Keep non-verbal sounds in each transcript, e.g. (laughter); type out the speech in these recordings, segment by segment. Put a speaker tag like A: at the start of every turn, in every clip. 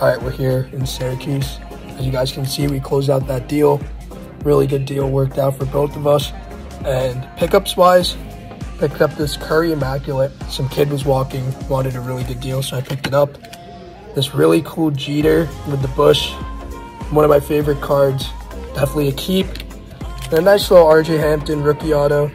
A: All right, we're here in Syracuse. As you guys can see, we closed out that deal. Really good deal, worked out for both of us. And pickups wise, picked up this Curry Immaculate. Some kid was walking, wanted a really good deal, so I picked it up. This really cool Jeter with the bush. One of my favorite cards. Definitely a keep. And a nice little RJ Hampton rookie auto.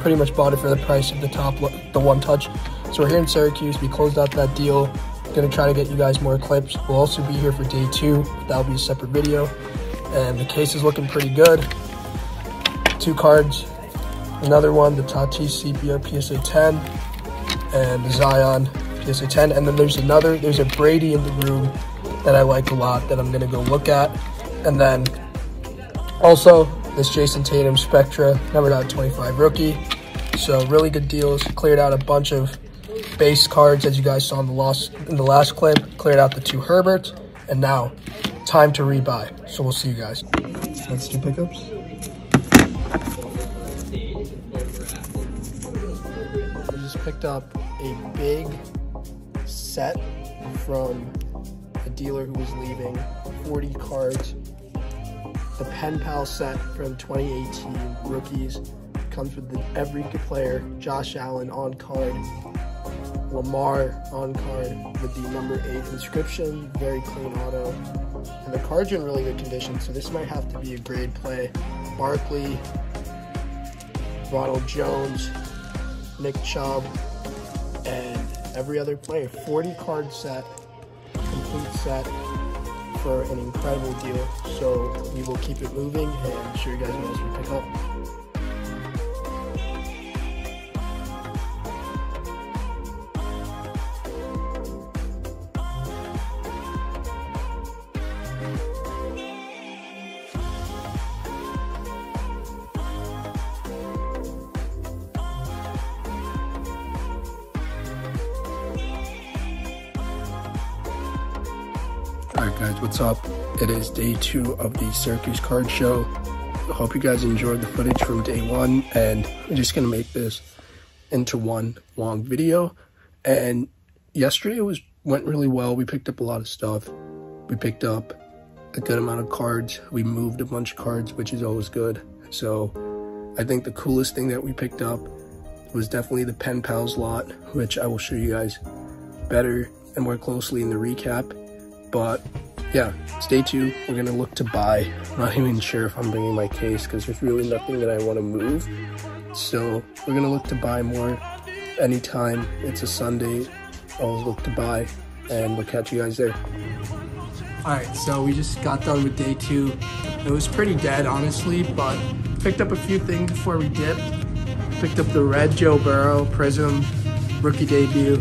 A: Pretty much bought it for the price of the top, the one touch. So we're here in Syracuse. We closed out that deal. Gonna try to get you guys more clips. We'll also be here for day two. That'll be a separate video. And the case is looking pretty good. Two cards. Another one, the Tatis Sepia PSA 10 and the Zion PSA 10. And then there's another, there's a Brady in the room that I like a lot that I'm gonna go look at. And then also this Jayson Tatum Spectra, number out 25 rookie. So really good deals. Cleared out a bunch of base cards, as you guys saw in the, last, in the last clip, cleared out the two Herberts, and now time to rebuy. So we'll see you guys. Let's do pickups. We just picked up a big set from a dealer who was leaving, 40 cards. The Pen Pal set from 2018 rookies comes with the every player, Josh Allen on card, Lamar on card with the number 8 inscription, very clean auto. And the cards in really good condition, so this might have to be a grade play. Barkley, Ronald Jones, Nick Chubb, and every other player. 40 card set, complete set for an incredible deal. So we will keep it moving and show you guys what else we pick up. Alright guys, what's up? It is day two of the Syracuse Card Show. I hope you guys enjoyed the footage from day one and I'm just to make this into one long video. And yesterday it was went really well. We picked up a lot of stuff. We picked up a good amount of cards. We moved a bunch of cards, which is always good. So I think the coolest thing that we picked up was definitely the Pen Pals lot, which I will show you guys better and more closely in the recap. But yeah, stay tuned. We're gonna look to buy. I'm not even sure if I'm bringing my case because there's really nothing that I want to move. So we're gonna look to buy more anytime it's a Sunday. Always look to buy, and we'll catch you guys there. All right, so we just got done with day two. It was pretty dead, honestly, but picked up a few things before we dipped. Picked up the red Joe Burrow Prism rookie debut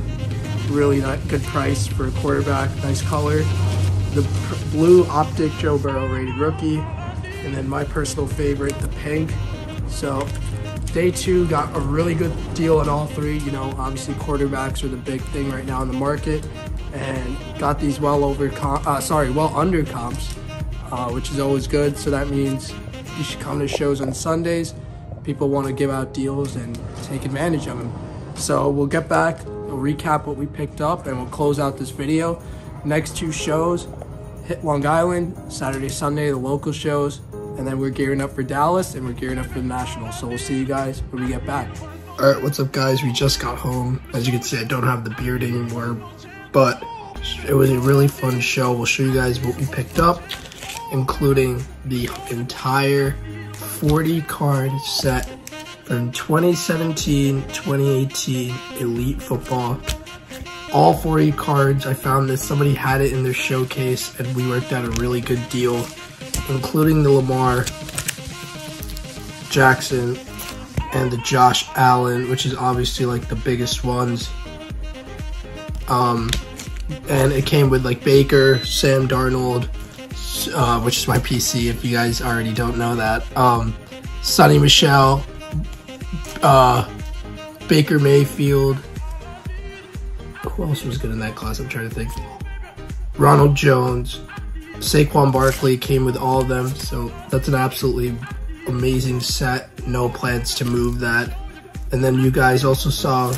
A: really not good price for a quarterback, nice color. The blue optic Joe Burrow rated rookie, and then my personal favorite, the pink. So day two got a really good deal on all three. You know, obviously quarterbacks are the big thing right now in the market, and got these well over, uh, sorry, well under comps, uh, which is always good. So that means you should come to shows on Sundays. People want to give out deals and take advantage of them. So we'll get back We'll recap what we picked up and we'll close out this video. Next two shows, hit Long Island, Saturday, Sunday, the local shows, and then we're gearing up for Dallas and we're gearing up for the Nationals. So we'll see you guys when we get back. All right, what's up guys? We just got home. As you can see, I don't have the beard anymore, but it was a really fun show. We'll show you guys what we picked up, including the entire 40 card set from 2017-2018 Elite Football. All 40 cards, I found that somebody had it in their showcase and we worked out a really good deal, including the Lamar Jackson and the Josh Allen, which is obviously like the biggest ones. Um, and it came with like Baker, Sam Darnold, uh, which is my PC if you guys already don't know that. Um, Sony Michel, uh, Baker Mayfield. Who else was good in that class? I'm trying to think. Ronald Jones. Saquon Barkley came with all of them, so that's an absolutely amazing set. No plans to move that. And then you guys also saw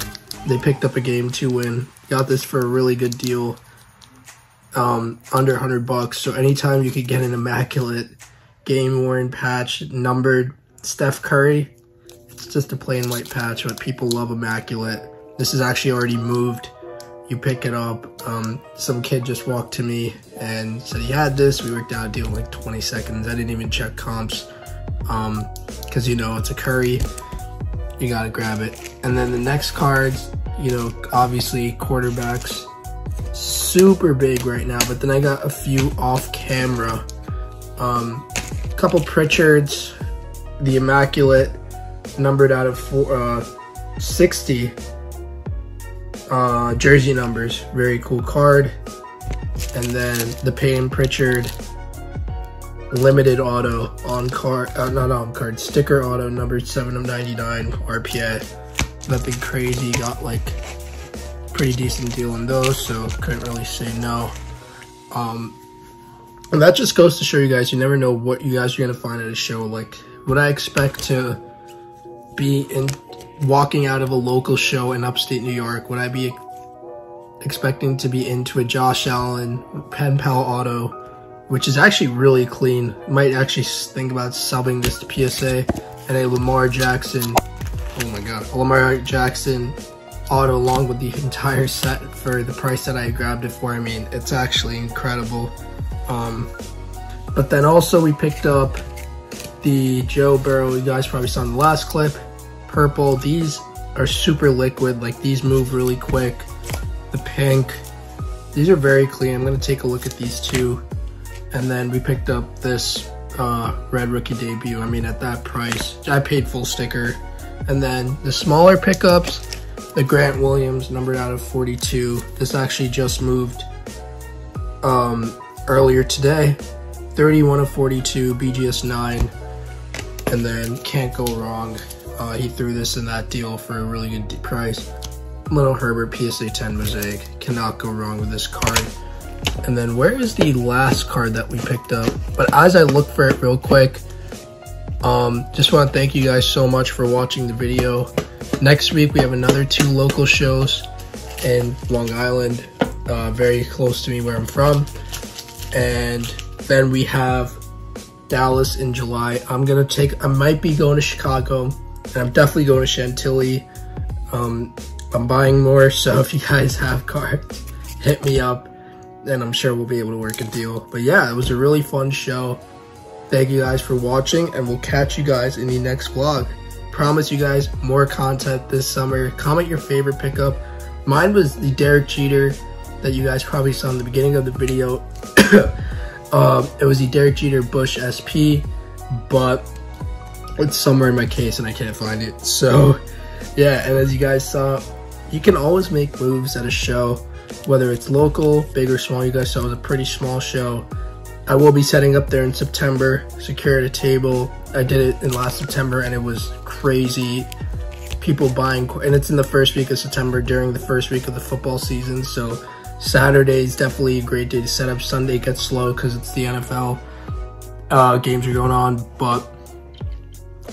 A: they picked up a game to win. Got this for a really good deal. um, under 100 bucks. So anytime you could get an immaculate game worn patch numbered Steph Curry, it's just a plain white patch, but people love immaculate. This is actually already moved. You pick it up. Um, some kid just walked to me and said he had this. We worked out a deal in like 20 seconds. I didn't even check comps because um, you know it's a Curry. You gotta grab it. And then the next cards, you know, obviously quarterbacks, super big right now. But then I got a few off camera. Um, couple Pritchards, the Immaculate, numbered out of four, uh, 60 uh, jersey numbers. Very cool card. And then the Payne Pritchard limited auto on card, uh, not on card, sticker auto number 7 of 99 RPA. Nothing crazy, got like pretty decent deal on those, so couldn't really say no. Um, and that just goes to show you guys, you never know what you guys are going to find at a show. Like, would I expect to be in walking out of a local show in upstate New York? Would I be expecting to be into a Josh Allen Pen Pal Auto, which is actually really clean? Might actually think about subbing this to PSA and a Lamar Jackson. Oh my God, a Lamar Jackson auto along with the (laughs) entire set for the price that I grabbed it for. I mean, it's actually incredible. Um, but then also we picked up the Joe Burrow, you guys probably saw in the last clip, purple. These are super liquid, like these move really quick. The pink, these are very clean. I'm gonna take a look at these two. And then we picked up this uh, red rookie debut. I mean, at that price, I paid full sticker. And then the smaller pickups, the Grant Williams, numbered out of 42. This actually just moved um, earlier today. 31 of 42, BGS 9. And then can't go wrong. Uh, he threw this in that deal for a really good price. Little Herbert PSA 10 Mosaic. Cannot go wrong with this card. And then where is the last card that we picked up? But as I look for it real quick, um, just want to thank you guys so much for watching the video. Next week, we have another two local shows in Long Island, uh, very close to me where I'm from. And then we have Dallas in July. I'm going to take, I might be going to Chicago, and I'm definitely going to Chantilly. Um, I'm buying more, so if you guys have cards, (laughs) hit me up, and I'm sure we'll be able to work a deal. But yeah, it was a really fun show. Thank you guys for watching, and we'll catch you guys in the next vlog promise you guys more content this summer. Comment your favorite pickup. Mine was the Derek Jeter that you guys probably saw in the beginning of the video. (coughs) um, it was the Derek Jeter Bush SP, but it's somewhere in my case and I can't find it. So yeah, and as you guys saw, you can always make moves at a show, whether it's local, big or small. You guys saw it was a pretty small show. I will be setting up there in September, secured a table. I did it in last September and it was crazy. People buying, and it's in the first week of September during the first week of the football season. So Saturday is definitely a great day to set up. Sunday gets slow because it's the NFL. Uh, games are going on, but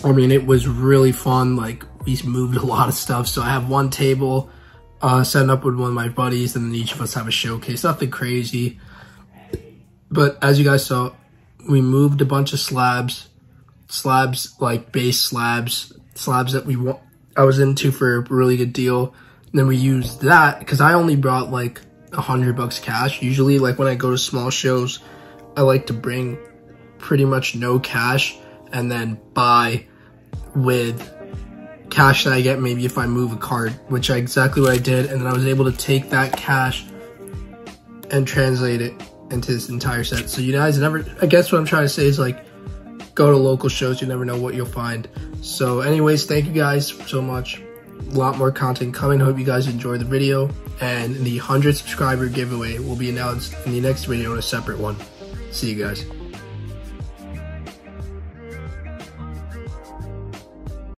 A: I mean, it was really fun. Like we moved (laughs) a lot of stuff. So I have one table uh, set up with one of my buddies and then each of us have a showcase. Nothing crazy. But as you guys saw, we moved a bunch of slabs, slabs like base slabs, slabs that we want. I was into for a really good deal. And then we used that because I only brought like a hundred bucks cash. Usually, like when I go to small shows, I like to bring pretty much no cash and then buy with cash that I get maybe if I move a card, which I exactly what I did. And then I was able to take that cash and translate it into this entire set. So you guys never, I guess what I'm trying to say is like, go to local shows. You never know what you'll find. So anyways, thank you guys so much. A lot more content coming. Hope you guys enjoy the video. And the 100 subscriber giveaway will be announced in the next video in a separate one. See you guys.